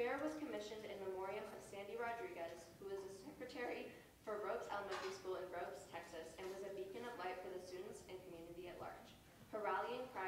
Creator was commissioned in memoriam of Sandy Rodriguez, who was a secretary for Ropes Elementary School in Ropes, Texas, and was a beacon of light for the students and community at large. Her rallying cry,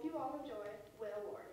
hope you all enjoy Whale Warriors.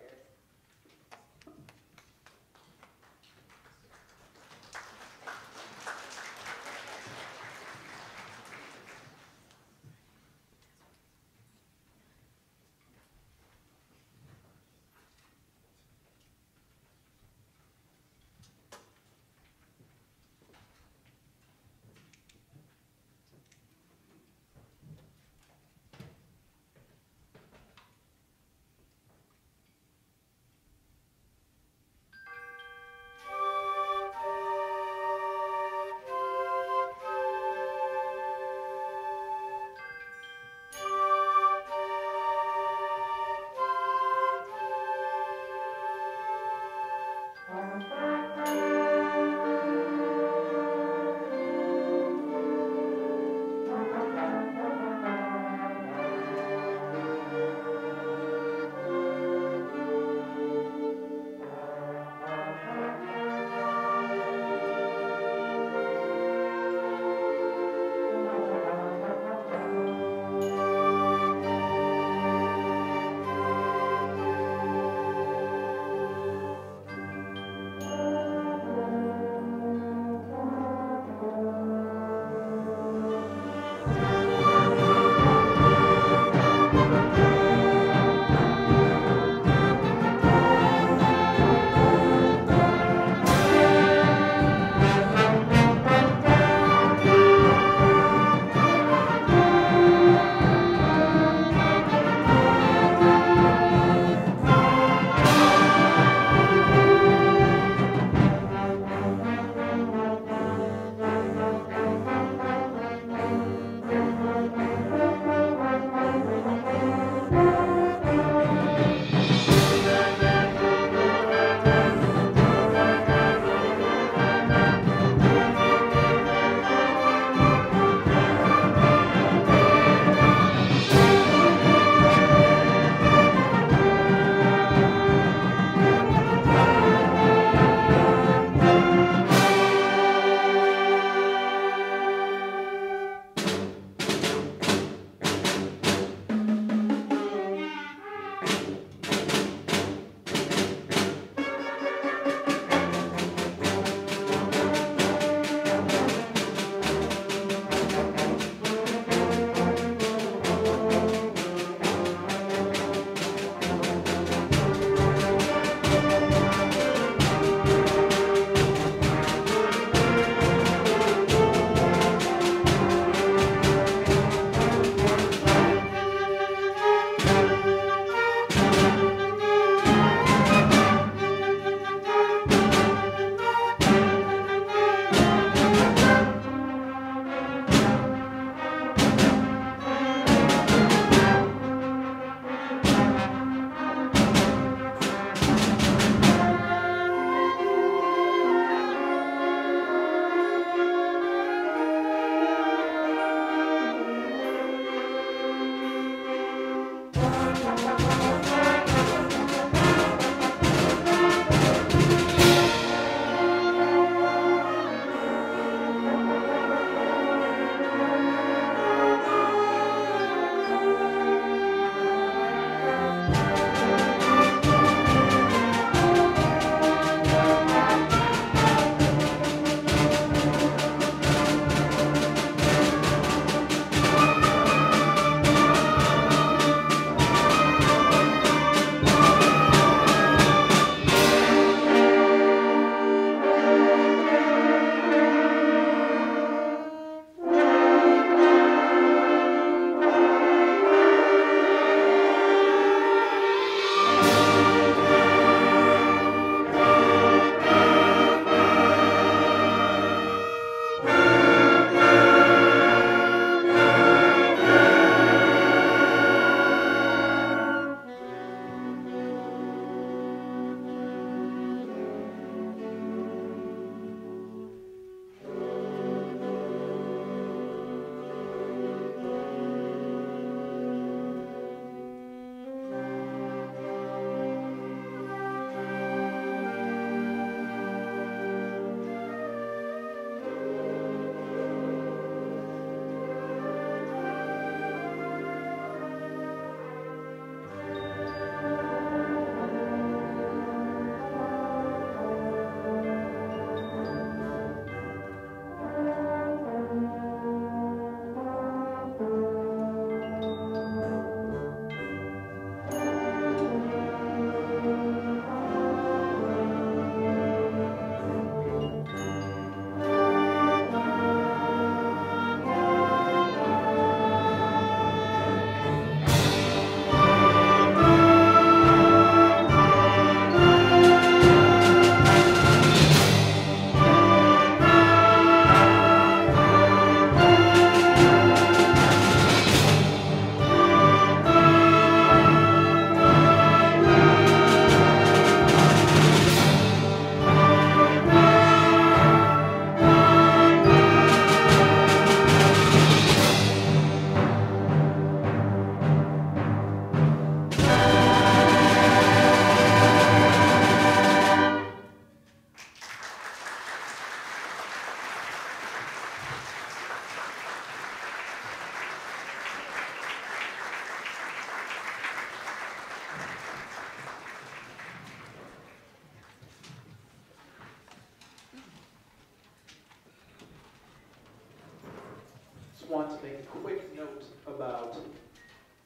Want to make a quick note about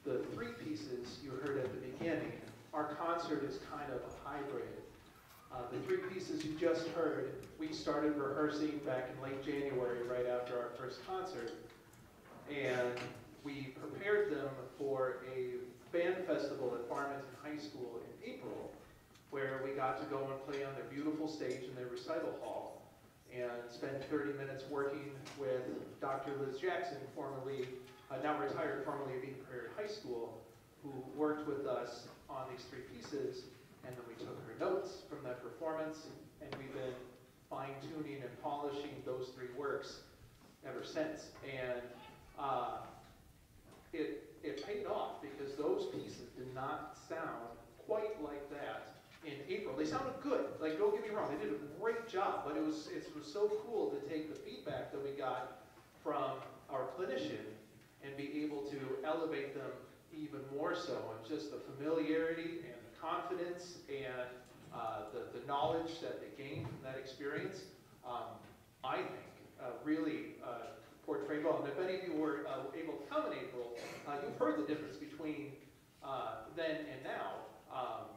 the three pieces you heard at the beginning. Our concert is kind of a hybrid. Uh, the three pieces you just heard, we started rehearsing back in late January, right after our first concert. And we prepared them for a band festival at Farmington High School in April, where we got to go and play on their beautiful stage in their recital hall and spent 30 minutes working with Dr. Liz Jackson, formerly, uh, now retired, formerly of Eden Prairie High School, who worked with us on these three pieces, and then we took her notes from that performance, and we've been fine-tuning and polishing those three works ever since. And uh, it, it paid off because those pieces did not sound quite like that in April. They sounded good. Like, don't get me wrong, they did a great job, but it was, it was so cool to take the feedback that we got from our clinician and be able to elevate them even more so. And just the familiarity and the confidence and uh, the, the knowledge that they gained from that experience, um, I think, uh, really uh, portrayed well. And if any of you were uh, able to come in April, uh, you've heard the difference between uh, then and now. Um,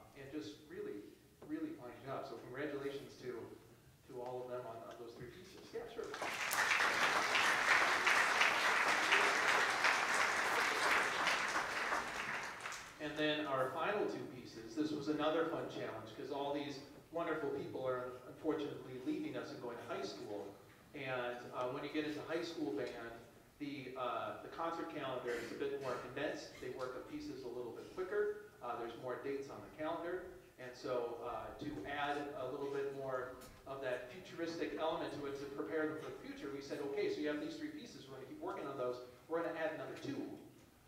job. So congratulations to, to all of them on, on those three pieces. Yeah, sure. And then our final two pieces, this was another fun challenge because all these wonderful people are unfortunately leaving us and going to high school. And uh, when you get into high school band, the, uh, the concert calendar is a bit more condensed. They work up pieces a little bit quicker. Uh, there's more dates on the calendar. And so uh, to add a little bit more of that futuristic element to it to prepare them for the future, we said, okay, so you have these three pieces. We're going to keep working on those. We're going to add another two.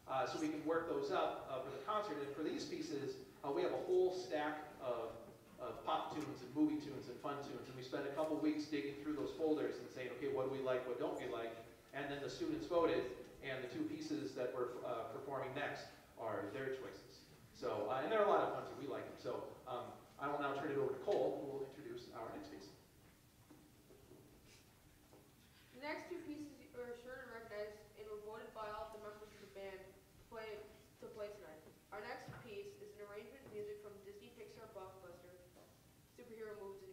Uh, so we can work those up uh, for the concert. And for these pieces, uh, we have a whole stack of, of pop tunes and movie tunes and fun tunes. And we spent a couple weeks digging through those folders and saying, okay, what do we like, what don't we like? And then the students voted, and the two pieces that we're uh, performing next are their choices. So, uh, and they're a lot of fun too. We like them. So um, I will now turn it over to Cole, who will introduce our next piece. The next two pieces are sure to recognize and were voted by all the members of the band to play, to play tonight. Our next piece is an arrangement of music from Disney Pixar blockbuster Superhero Movies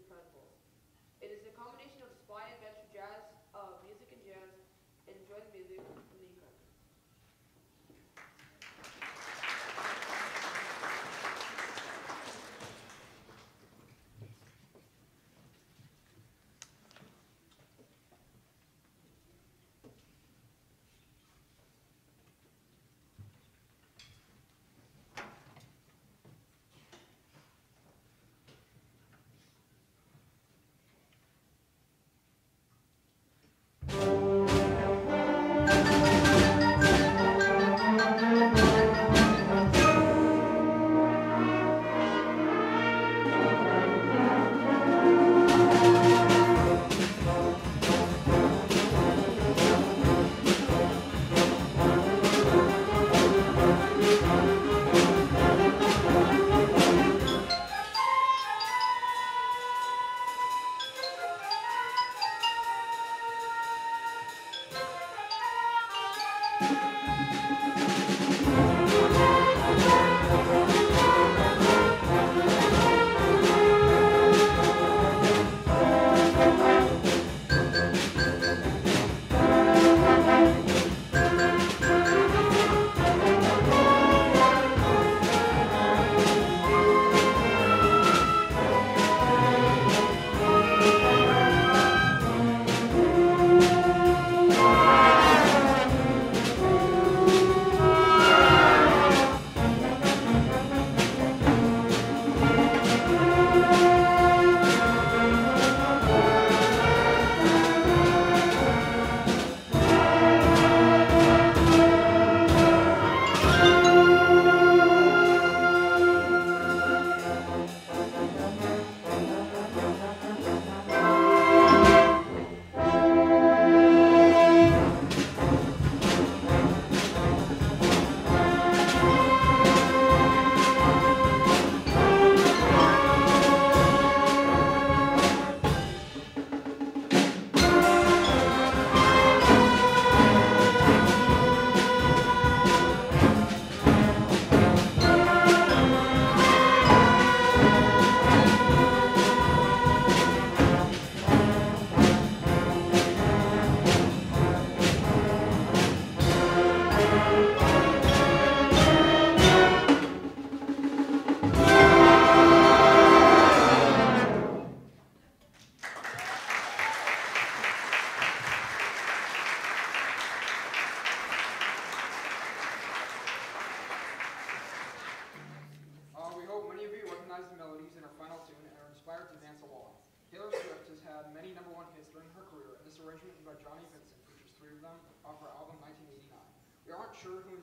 sure who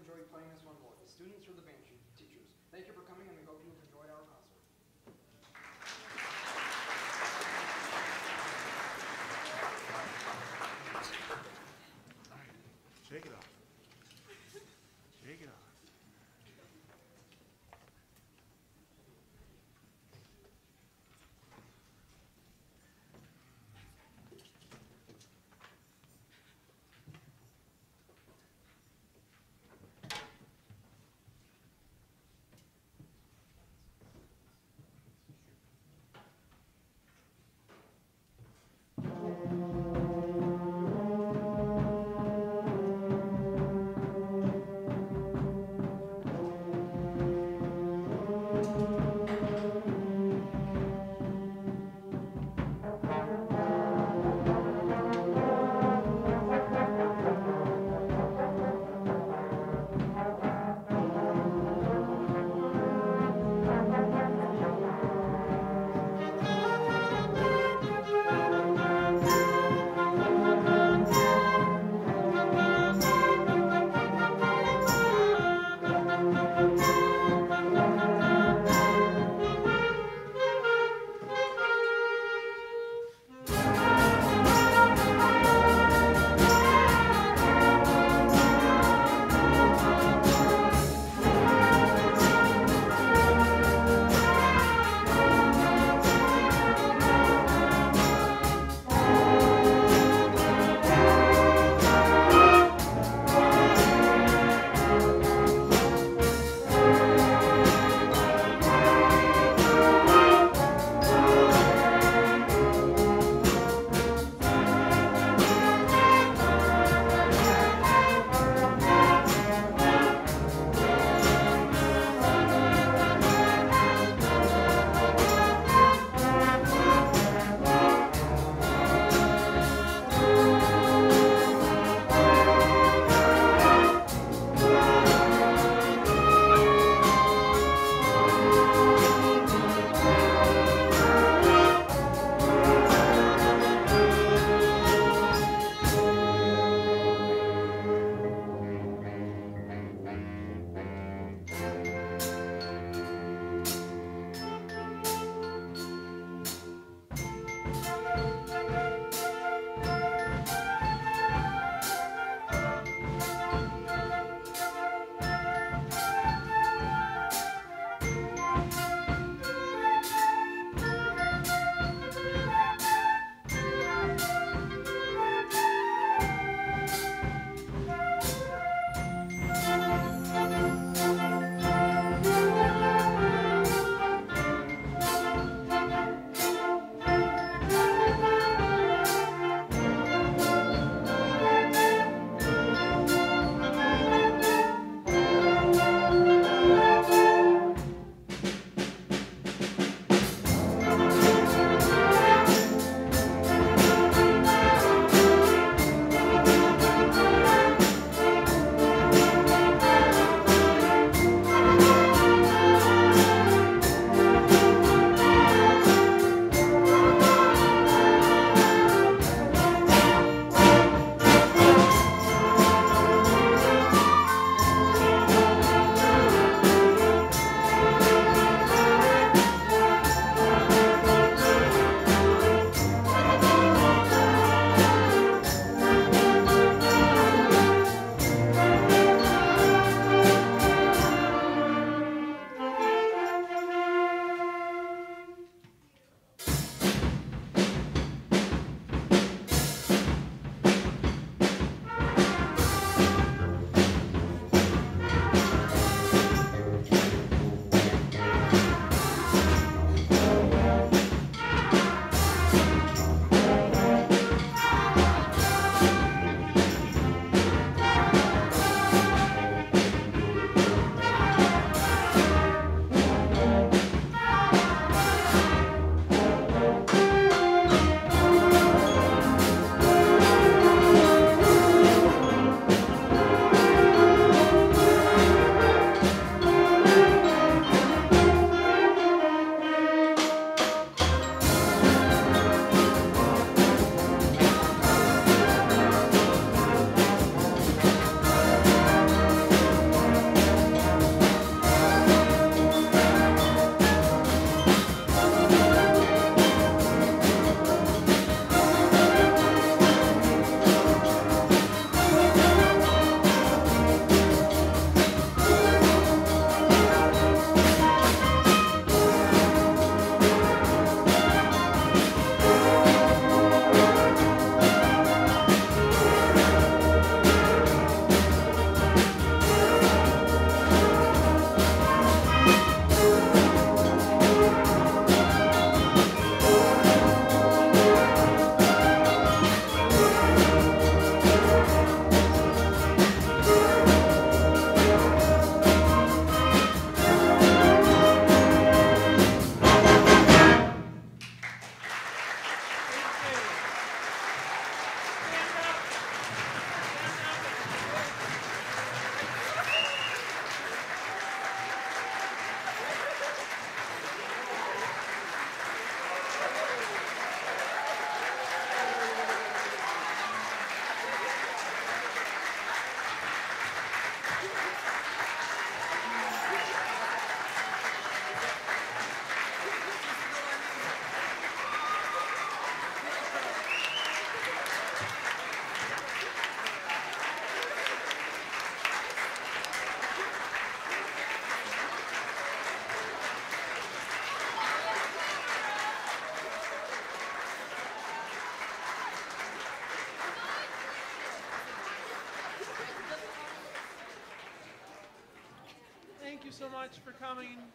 much for coming.